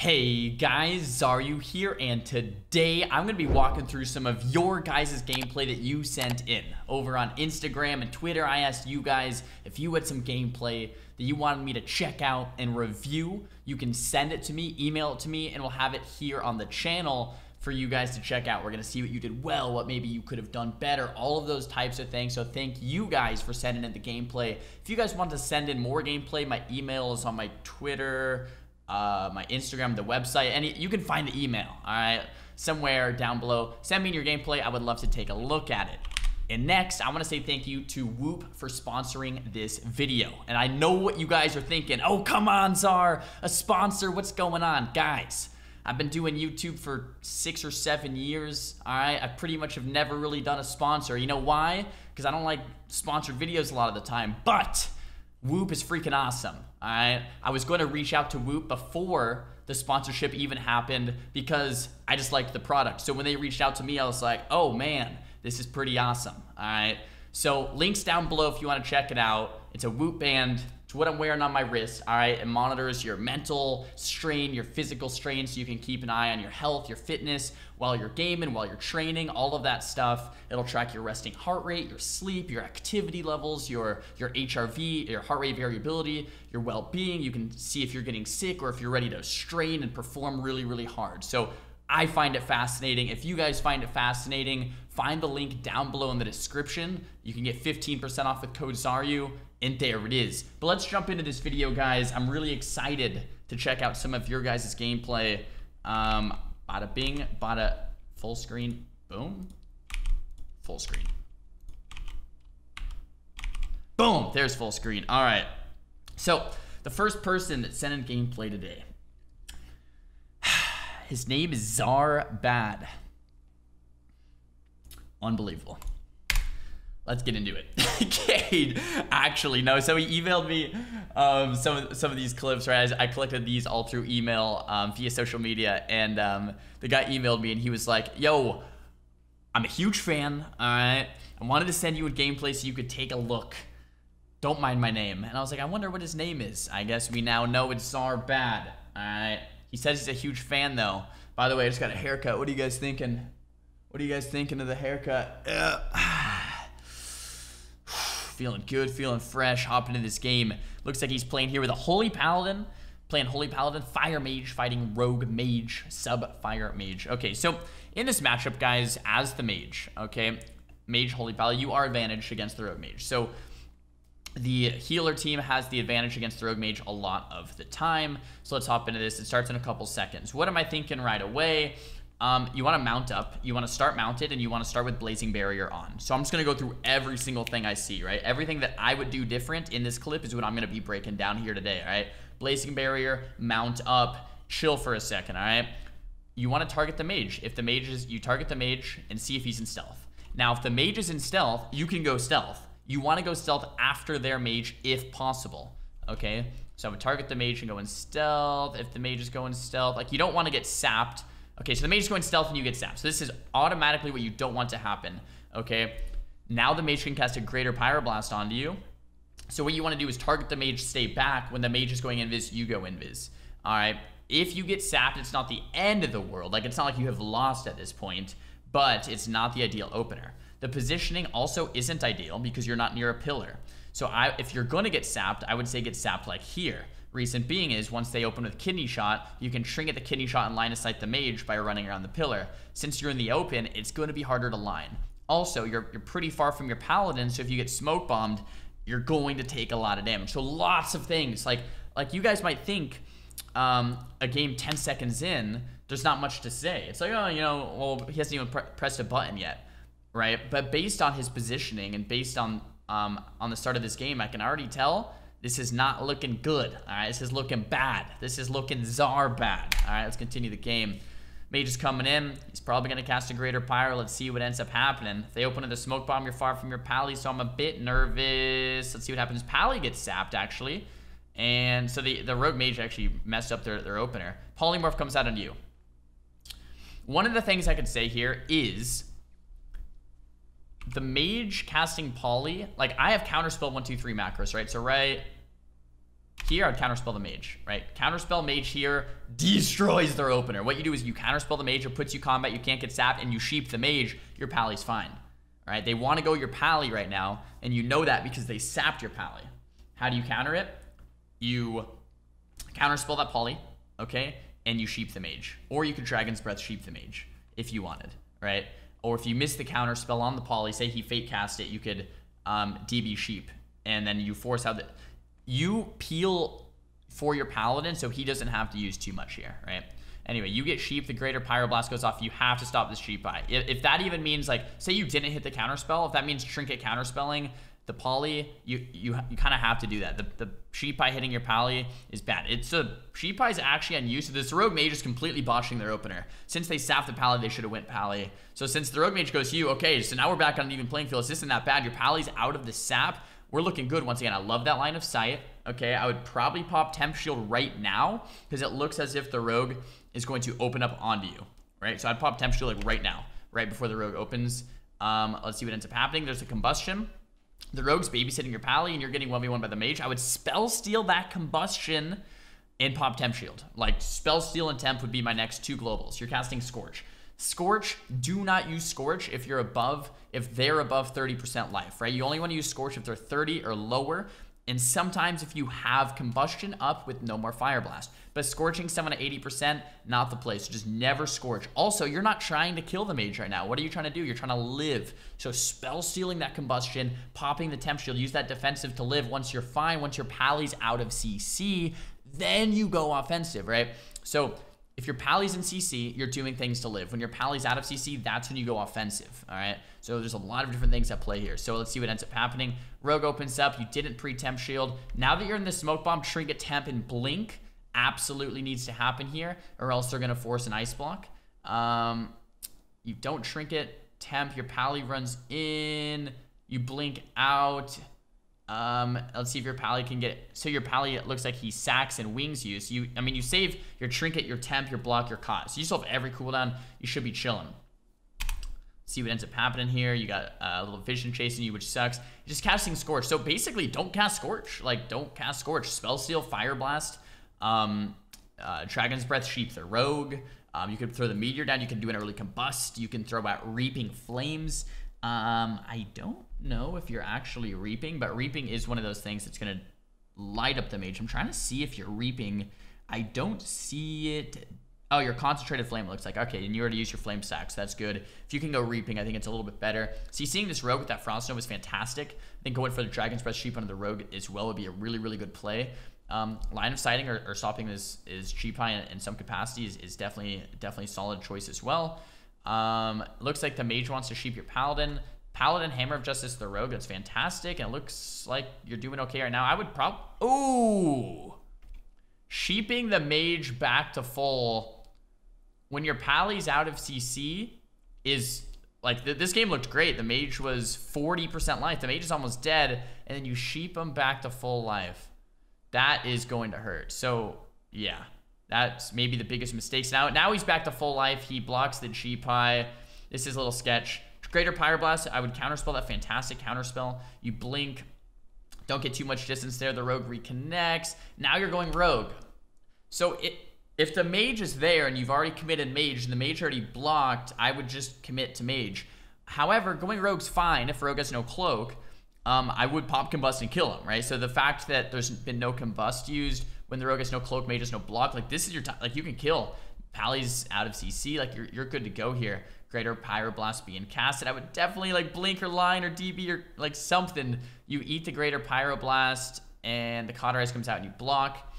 Hey guys, Xaryu here, and today I'm going to be walking through some of your guys' gameplay that you sent in. Over on Instagram and Twitter, I asked you guys if you had some gameplay that you wanted me to check out and review. You can send it to me, email it to me, and we'll have it here on the channel for you guys to check out. We're going to see what you did well, what maybe you could have done better, all of those types of things. So thank you guys for sending in the gameplay. If you guys want to send in more gameplay, my email is on my Twitter, uh, my Instagram, the website, and you can find the email, all right, somewhere down below. Send me your gameplay. I would love to take a look at it. And next, I want to say thank you to Whoop for sponsoring this video. And I know what you guys are thinking. Oh, come on, Czar, a sponsor. What's going on? Guys, I've been doing YouTube for six or seven years. All right, I pretty much have never really done a sponsor. You know why? Because I don't like sponsored videos a lot of the time. But Whoop is freaking awesome. All right. I was going to reach out to Whoop before the sponsorship even happened because I just liked the product. So when they reached out to me, I was like, oh man, this is pretty awesome. All right. So links down below if you want to check it out. It's a Whoop band. It's what I'm wearing on my wrist, all right? It monitors your mental strain, your physical strain, so you can keep an eye on your health, your fitness, while you're gaming, while you're training, all of that stuff. It'll track your resting heart rate, your sleep, your activity levels, your, your HRV, your heart rate variability, your well-being. You can see if you're getting sick or if you're ready to strain and perform really, really hard. So I find it fascinating. If you guys find it fascinating, find the link down below in the description. You can get 15% off with code Xaryu, and there it is. But let's jump into this video, guys. I'm really excited to check out some of your guys' gameplay. Um, bada bing, bada full screen, boom, full screen. Boom, there's full screen. All right. So the first person that sent in gameplay today his name is Czar Bad. Unbelievable. Let's get into it. Cade, actually, no. So he emailed me um, some of, some of these clips, right? I collected these all through email um, via social media, and um, the guy emailed me, and he was like, "Yo, I'm a huge fan. All right, I wanted to send you a gameplay so you could take a look. Don't mind my name." And I was like, "I wonder what his name is." I guess we now know it's Czar Bad. All right. He says he's a huge fan though. By the way, I just got a haircut. What are you guys thinking? What are you guys thinking of the haircut? feeling good, feeling fresh, hopping into this game. Looks like he's playing here with a Holy Paladin, playing Holy Paladin, Fire Mage, fighting Rogue Mage, Sub Fire Mage. Okay, so in this matchup, guys, as the Mage, okay, Mage, Holy Paladin, you are advantaged against the Rogue Mage. So the healer team has the advantage against the rogue mage a lot of the time. So let's hop into this. It starts in a couple seconds. What am I thinking right away? Um, you want to mount up. You want to start mounted, and you want to start with Blazing Barrier on. So I'm just going to go through every single thing I see, right? Everything that I would do different in this clip is what I'm going to be breaking down here today, right? Blazing Barrier, mount up, chill for a second, all right? You want to target the mage. If the mage is, you target the mage and see if he's in stealth. Now, if the mage is in stealth, you can go stealth. You want to go stealth after their mage if possible. Okay? So I would target the mage and go in stealth. If the mage is going stealth, like you don't want to get sapped. Okay, so the mage is going stealth and you get sapped. So this is automatically what you don't want to happen. Okay? Now the mage can cast a greater pyroblast onto you. So what you want to do is target the mage, stay back. When the mage is going invis, you go invis. Alright? If you get sapped, it's not the end of the world. Like, it's not like you have lost at this point, but it's not the ideal opener. The positioning also isn't ideal because you're not near a pillar. So I, if you're going to get sapped, I would say get sapped like here. Reason being is once they open with kidney shot, you can shrink at the kidney shot and line of sight the mage by running around the pillar. Since you're in the open, it's going to be harder to line. Also, you're, you're pretty far from your paladin, so if you get smoke bombed, you're going to take a lot of damage. So lots of things. Like, like you guys might think um, a game 10 seconds in, there's not much to say. It's like, oh, you know, well, he hasn't even pre pressed a button yet right? But based on his positioning and based on um, on the start of this game, I can already tell this is not looking good. All right, this is looking bad. This is looking czar bad. All right, let's continue the game. Mage is coming in. He's probably going to cast a Greater Pyro. Let's see what ends up happening. If they open with a Smoke Bomb, you're far from your Pally, so I'm a bit nervous. Let's see what happens. Pally gets sapped, actually. And so the, the Rogue Mage actually messed up their, their opener. Polymorph comes out on you. One of the things I could say here is the mage casting poly, like I have counterspell one, two, three macros, right? So right here, I'd counterspell the mage, right? Counterspell mage here destroys their opener. What you do is you counterspell the mage, it puts you combat, you can't get sapped, and you sheep the mage, your pally's fine. Right, they want to go your pally right now, and you know that because they sapped your pally. How do you counter it? You counterspell that poly, okay, and you sheep the mage. Or you could Dragon's Breath sheep the mage if you wanted, right? Or if you miss the counter spell on the poly, say he fake cast it, you could um, DB sheep, and then you force out the you peel for your paladin so he doesn't have to use too much here, right? Anyway, you get sheep, the greater pyroblast goes off, you have to stop this sheep by. If, if that even means like, say you didn't hit the counterspell, if that means trinket counterspelling, the poly, you you, you kind of have to do that. The, the sheep eye hitting your pally is bad. It's a sheep eye is actually unused. This rogue mage is completely botching their opener. Since they sapped the pally, they should have went pally. So since the rogue mage goes you, okay, so now we're back on an even playing field. This isn't that bad. Your pally's out of the sap we're looking good once again. I love that line of sight. Okay, I would probably pop Temp Shield right now because it looks as if the Rogue is going to open up onto you, right? So I'd pop Temp Shield like right now, right before the Rogue opens. Um, let's see what ends up happening. There's a Combustion. The Rogue's babysitting your Pally and you're getting 1v1 by the Mage. I would Spell Steal that Combustion and pop Temp Shield. Like, Spell Steal and Temp would be my next two globals. You're casting Scorch. Scorch, do not use Scorch if you're above, if they're above 30% life, right? You only want to use Scorch if they're 30 or lower. And sometimes if you have combustion up with no more fire blast. But scorching someone at 80%, not the place. Just never scorch. Also, you're not trying to kill the mage right now. What are you trying to do? You're trying to live. So spell stealing that combustion, popping the temp shield, use that defensive to live. Once you're fine, once your pally's out of CC, then you go offensive, right? So if your pally's in CC, you're doing things to live. When your pally's out of CC, that's when you go offensive, all right? So there's a lot of different things at play here. So let's see what ends up happening. Rogue opens up. You didn't pre-temp shield. Now that you're in the smoke bomb, trinket temp and blink absolutely needs to happen here or else they're going to force an ice block. Um, you don't trinket temp. Your pally runs in. You blink out. Um, let's see if your pally can get so your pally it looks like he sacks and wings you. So you I mean you save your trinket, your temp, your block, your cot. So you still have every cooldown. You should be chilling. See what ends up happening here. You got a little vision chasing you, which sucks. You're just casting Scorch. So basically, don't cast Scorch. Like, don't cast Scorch. Spell Steal, Fire Blast, um, uh, Dragon's Breath, Sheep the Rogue. Um, you could throw the Meteor down. You can do an early Combust. You can throw out Reaping Flames. Um, I don't know if you're actually reaping, but reaping is one of those things that's going to light up the mage. I'm trying to see if you're reaping. I don't see it. Oh, your concentrated flame looks like. Okay, and you already used your flame stack, so that's good. If you can go reaping, I think it's a little bit better. See, seeing this rogue with that frost nova is fantastic. I think going for the Dragon's Breath Sheep under the rogue as well would be a really, really good play. Um, line of sighting or, or stopping is is cheap high in, in some capacity is, is definitely definitely solid choice as well. Um, looks like the mage wants to sheep your paladin. Paladin, Hammer of Justice, the rogue. That's fantastic. And it looks like you're doing okay right now. I would probably... Ooh! Sheeping the mage back to full when your pally's out of CC is... Like, th this game looked great. The mage was 40% life. The mage is almost dead. And then you sheep him back to full life. That is going to hurt. So, yeah. That's maybe the biggest mistakes. Now, now he's back to full life. He blocks the Pi. This is a little sketch. Greater Pyroblast, I would counterspell that fantastic counterspell. You blink. Don't get too much distance there. The rogue reconnects. Now you're going rogue. So it, if the mage is there and you've already committed mage and the mage already blocked, I would just commit to mage. However, going rogue's fine if rogue has no cloak. Um, I would pop combust and kill him, right? So the fact that there's been no combust used when the rogue has no cloak, mage has no block, like this is your time. Like you can kill. Pally's out of CC, like you're, you're good to go here. Greater Pyroblast being casted, I would definitely like blink or line or DB or like something. You eat the Greater Pyroblast and the Cauterize comes out and you block.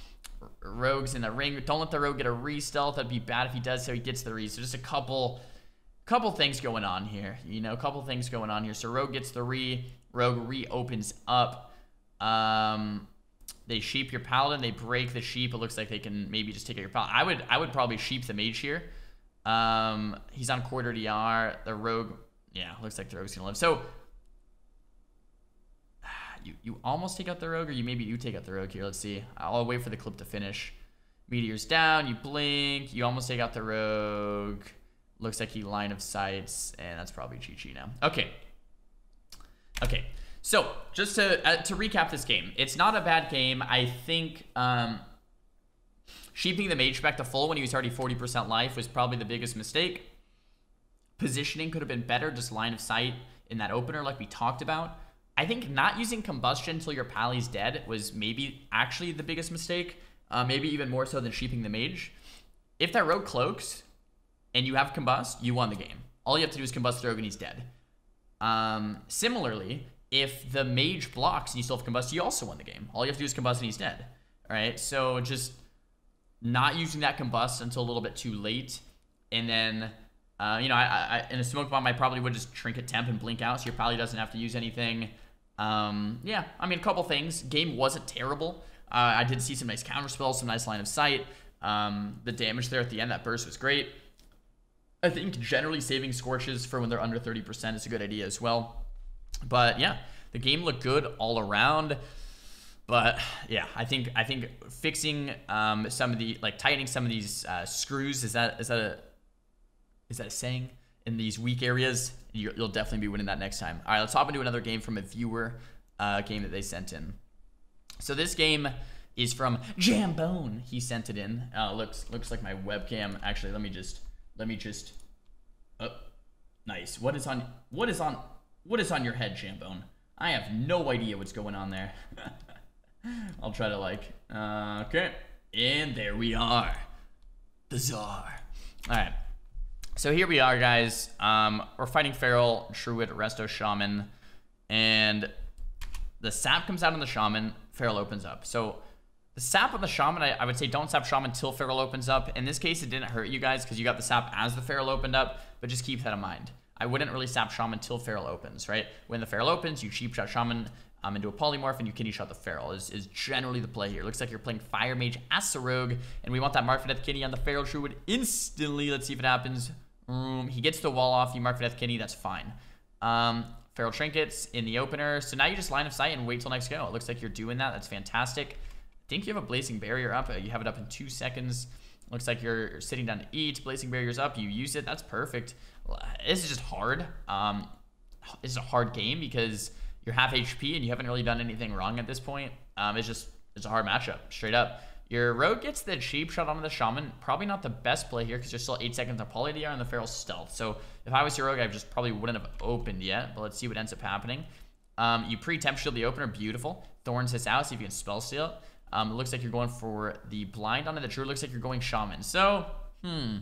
Rogue's in the ring. Don't let the rogue get a re-stealth. That'd be bad if he does so he gets the re. So just a couple couple things going on here. You know, a couple things going on here. So Rogue gets the re. Rogue reopens up. Um, they sheep your paladin. They break the sheep. It looks like they can maybe just take out your paladin. I would I would probably sheep the mage here. Um, he's on quarter DR. The rogue, yeah, looks like the rogue's gonna live. So you you almost take out the rogue, or you maybe you take out the rogue here. Let's see. I'll wait for the clip to finish. Meteor's down. You blink. You almost take out the rogue. Looks like he line of sights, and that's probably Chi Chi now. Okay. Okay. So just to uh, to recap this game, it's not a bad game. I think um, sheeping the mage back to full when he was already 40% life was probably the biggest mistake. Positioning could have been better, just line of sight in that opener like we talked about. I think not using combustion until your pally's dead was maybe actually the biggest mistake. Uh, maybe even more so than sheeping the mage. If that rogue cloaks and you have combust, you won the game. All you have to do is combust the rogue and he's dead. Um, similarly, if the mage blocks and you still have combust, you also won the game. All you have to do is combust and he's dead. All right, so just not using that combust until a little bit too late, and then uh, you know, I, I, in a smoke bomb, I probably would just trinket temp and blink out, so you probably doesn't have to use anything. Um, yeah, I mean, a couple things. Game wasn't terrible. Uh, I did see some nice counter spells, some nice line of sight. Um, the damage there at the end, that burst was great. I think generally saving Scorches for when they're under 30% is a good idea as well. But yeah, the game looked good all around. But yeah, I think I think fixing um, some of the like tightening some of these uh, screws is that is that a is that a saying? In these weak areas, you, will definitely be winning that next time. All right, let's hop into another game from a viewer uh, game that they sent in. So this game is from Jambone. He sent it in. Uh, looks looks like my webcam. Actually, let me just let me just. Oh, nice. What is on what is on what is on your head, Jambone? I have no idea what's going on there. I'll try to like. Uh, okay, and there we are, the czar. All right. So here we are, guys. Um, we're fighting Feral, Druid, Resto, Shaman, and the sap comes out on the Shaman, Feral opens up. So the sap on the Shaman, I, I would say don't sap Shaman until Feral opens up. In this case, it didn't hurt you guys because you got the sap as the Feral opened up, but just keep that in mind. I wouldn't really sap Shaman until Feral opens, right? When the Feral opens, you cheap shot Shaman um, into a polymorph and you kidney shot the Feral is, is generally the play here. Looks like you're playing Fire Mage as a Rogue, and we want that Mark for Death Kidney on the Feral Druid instantly. Let's see if it happens. Um, he gets the wall off. You mark for Death Kidney. That's fine. Um, Feral Trinkets in the opener. So now you just line of sight and wait till next go. It looks like you're doing that. That's fantastic. I think you have a Blazing Barrier up. You have it up in two seconds. Looks like you're sitting down to eat. Blazing Barrier's up. You use it. That's perfect. This is just hard. Um, this is a hard game because you're half HP and you haven't really done anything wrong at this point. Um, it's just it's a hard matchup, straight up. Your rogue gets the cheap shot onto the shaman. Probably not the best play here because you're still 8 seconds on poly DR and the feral stealth. So if I was your rogue, I just probably wouldn't have opened yet. But let's see what ends up happening. Um, you pre-temp shield the opener. Beautiful. Thorns this out. See if you can spell steal. Um, it looks like you're going for the blind onto the true. Looks like you're going shaman. So, hmm.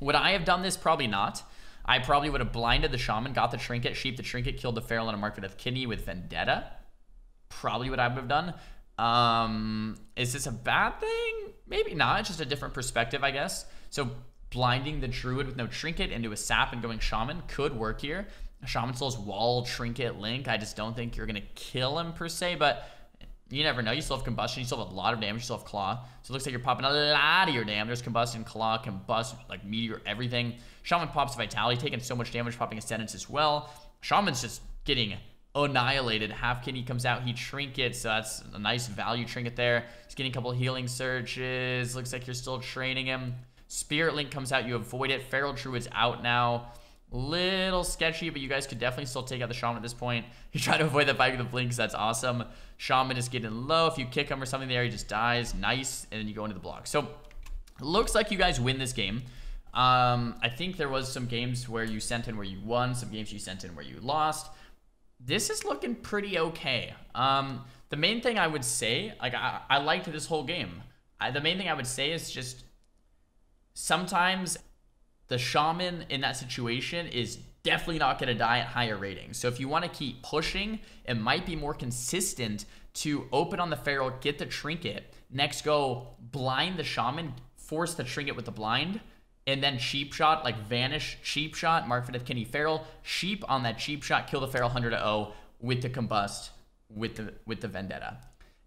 Would I have done this? Probably not. I probably would have blinded the shaman, got the trinket, sheep the trinket, killed the feral, and a mark death kidney with vendetta. Probably what I would have done. Um, is this a bad thing? Maybe not. Just a different perspective, I guess. So blinding the druid with no trinket into a sap and going shaman could work here. Shaman Soul's wall trinket link. I just don't think you're gonna kill him per se, but you never know. You still have combustion. You still have a lot of damage. You still have claw. So it looks like you're popping a lot of your damage. There's combustion, claw, combust, like meteor, everything. Shaman pops vitality, taking so much damage, popping ascendance as well. Shaman's just getting annihilated. Half kidney comes out. He trinkets. So that's a nice value trinket there. He's getting a couple healing surges. Looks like you're still training him. Spirit Link comes out. You avoid it. Feral Druid's out now. Little sketchy, but you guys could definitely still take out the Shaman at this point. You try to avoid the fight with the Blinks. That's awesome. Shaman is getting low. If you kick him or something there, he just dies. Nice. And then you go into the block. So, looks like you guys win this game. Um, I think there was some games where you sent in where you won. Some games you sent in where you lost this is looking pretty okay. Um, the main thing I would say, like I, I liked this whole game. I, the main thing I would say is just sometimes the shaman in that situation is definitely not going to die at higher ratings. So if you want to keep pushing, it might be more consistent to open on the feral, get the trinket, next go blind the shaman, force the trinket with the blind, and then cheap shot, like vanish cheap shot, mark for death kidney Feral, sheep on that cheap shot, kill the Feral 100 to 0 with the combust with the with the vendetta.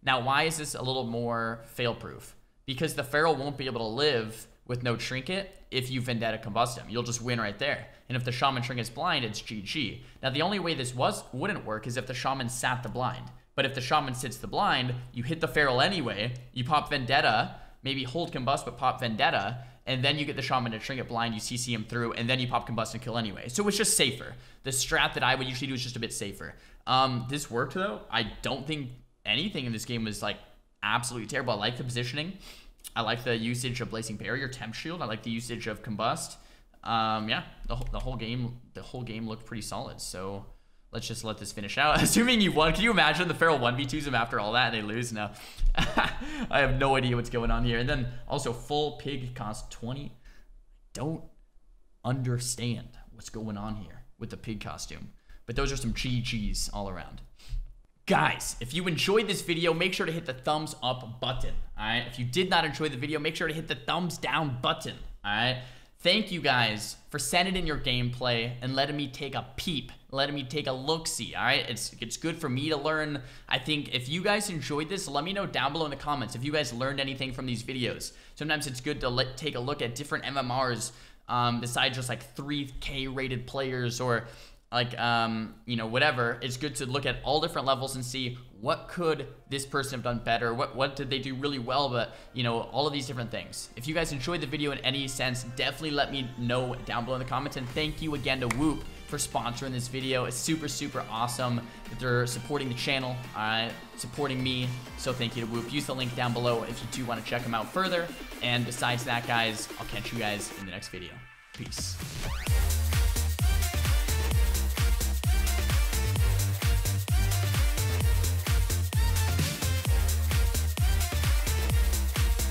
Now, why is this a little more fail proof? Because the Feral won't be able to live with no trinket if you vendetta combust him. You'll just win right there. And if the shaman trinket's blind, it's GG. Now, the only way this was wouldn't work is if the shaman sat the blind. But if the shaman sits the blind, you hit the feral anyway, you pop vendetta, maybe hold combust but pop vendetta, and then you get the shaman to trinket blind, you CC him through, and then you pop combust and kill anyway. So it's just safer. The strat that I would usually do is just a bit safer. Um, this worked though. I don't think anything in this game was like absolutely terrible. I like the positioning. I like the usage of Blazing Barrier, Temp Shield. I like the usage of Combust. Um, yeah, the, the whole game, the whole game looked pretty solid. So let's just let this finish out. Assuming you won, can you imagine the Feral 1v2s him after all that and they lose? No. I have no idea what's going on here. And then also full pig cost 20. Don't understand what's going on here with the pig costume. But those are some GG's all around. Guys, if you enjoyed this video, make sure to hit the thumbs up button, all right? If you did not enjoy the video, make sure to hit the thumbs down button, all right? Thank you guys for sending in your gameplay and letting me take a peep, letting me take a look-see, all right? It's, it's good for me to learn. I think if you guys enjoyed this, let me know down below in the comments if you guys learned anything from these videos. Sometimes it's good to let, take a look at different MMRs um, besides just like 3K rated players or like um, you know whatever it's good to look at all different levels and see what could this person have done better? What what did they do really well? But you know all of these different things. If you guys enjoyed the video in any sense definitely let me know down below in the comments. And thank you again to whoop for sponsoring this video. It's super super awesome that they're supporting the channel uh, supporting me. So thank you to whoop. Use the link down below if you do want to check them out further. And besides that guys i'll catch you guys in the next video. Peace